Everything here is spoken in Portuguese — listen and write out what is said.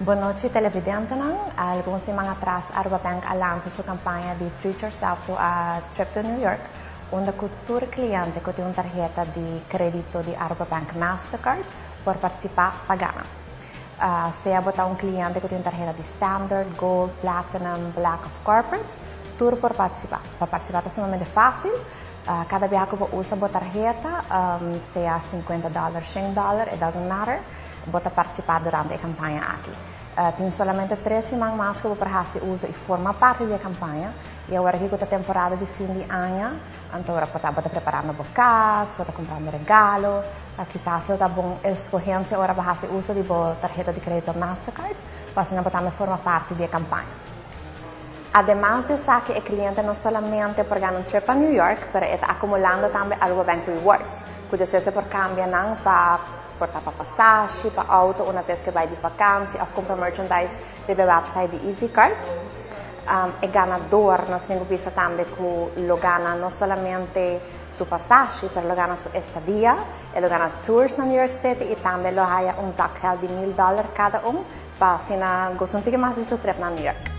Boa noite, televidente. Alguns semanas atrás, a Bank lançou sua campanha de Treat Yourself to a Trip to New York, onde todo cliente que tem uma tarjeta de crédito de Aruba Bank Mastercard pode participar pagando. Uh, se é botar um cliente que tem uma tarjeta de Standard, Gold, Platinum, Black of Corporate, tudo por participar. Para participar é sumamente fácil. Uh, cada vez que usa a tarjeta, um, seja 50 dólares, 100 dólares, it doesn't matter bota participar durante a campanha aqui. Uh, tem somente três semanas mais que eu vou fazer uso e forma parte da campanha. E agora aqui com a temporada de fim de ano, então agora pode estar preparando bocas, estar comprando regalo, uh, quizás está bom escolhendo se agora fazer uso de tarjeta de crédito Mastercard, para assim botar forma parte da campanha. Además de que o cliente não somente por ganhar um trip a New York, mas está acumulando também Aruba Bank Rewards, que você por cambiar para para passagem, para auto, uma vez que vai de vacância, ou comprar merchandise pelo website de EasyCart. Um, é ganador, nós temos visto também que lo gana não somente sua passagem, mas lo gana sua estadia, ele gana tours na New York City e também lo haya um zakel de mil dólares cada um, para se na gostam mais de sua trip na New York.